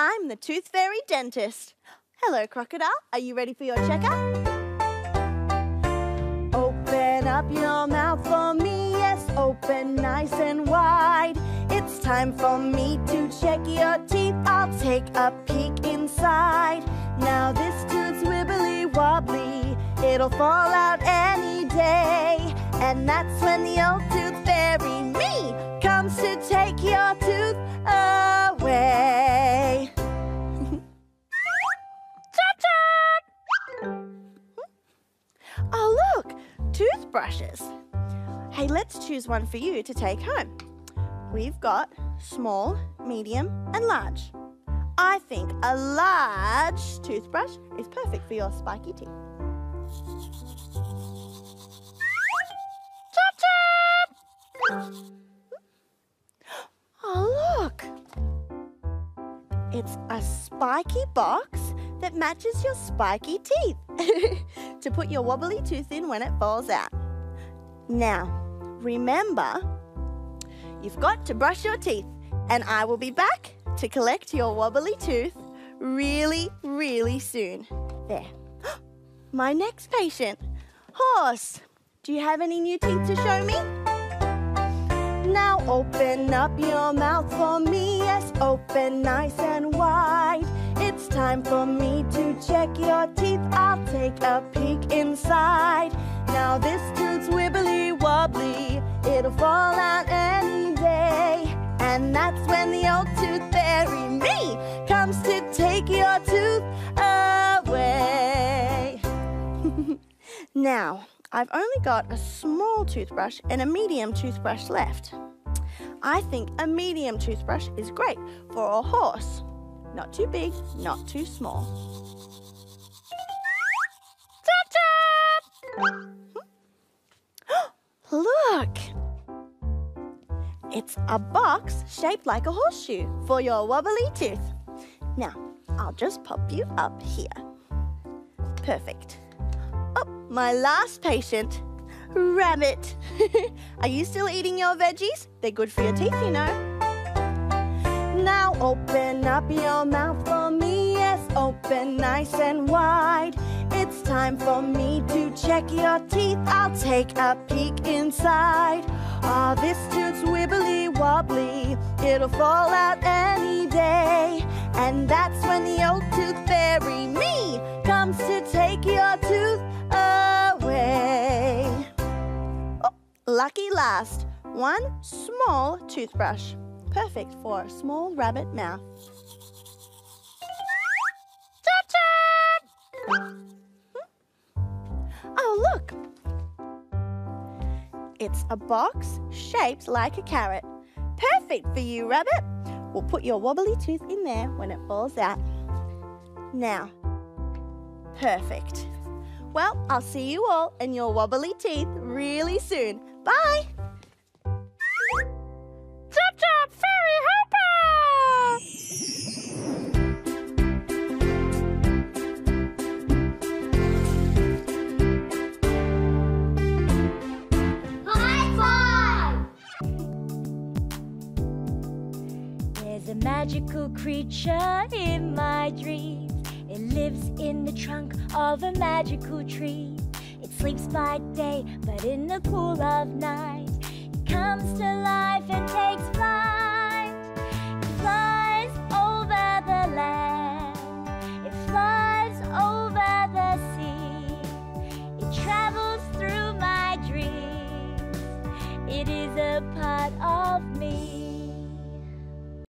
I'm the Tooth Fairy Dentist. Hello, Crocodile. Are you ready for your checkup? Open up your mouth for me, yes, open nice and wide. It's time for me to check your teeth. I'll take a peek inside. Now this tooth's wibbly wobbly, it'll fall out any day. And that's when the old tooth fairy, me, comes to take your toothbrushes. Hey, let's choose one for you to take home. We've got small, medium, and large. I think a large toothbrush is perfect for your spiky teeth. Oh, look! It's a spiky box that matches your spiky teeth to put your wobbly tooth in when it falls out. Now, remember, you've got to brush your teeth, and I will be back to collect your wobbly tooth really, really soon. There. My next patient. Horse, do you have any new teeth to show me? Now open up your mouth for me, yes, open nice and wide. It's time for me to check your teeth, I'll take a peek inside. Fall out any day. And that's when the old tooth fairy, me, comes to take your tooth away. now, I've only got a small toothbrush and a medium toothbrush left. I think a medium toothbrush is great for a horse. Not too big, not too small. Look! It's a box shaped like a horseshoe for your wobbly tooth. Now, I'll just pop you up here. Perfect. Oh, my last patient. Rabbit. Are you still eating your veggies? They're good for your teeth, you know. Now open up your mouth for me, yes, open nice and wide. It's time for me to check your teeth. I'll take a peek inside. Ah, this tooth's wibbly wobbly. It'll fall out any day. And that's when the old tooth fairy, me, comes to take your tooth away. Oh, lucky last, one small toothbrush. Perfect for a small rabbit mouth. Oh, look! It's a box shaped like a carrot. Perfect for you, rabbit. We'll put your wobbly tooth in there when it falls out. Now, perfect. Well, I'll see you all and your wobbly teeth really soon. Bye! Magical creature in my dreams. It lives in the trunk of a magical tree. It sleeps by day, but in the cool of night, it comes to life and takes flight.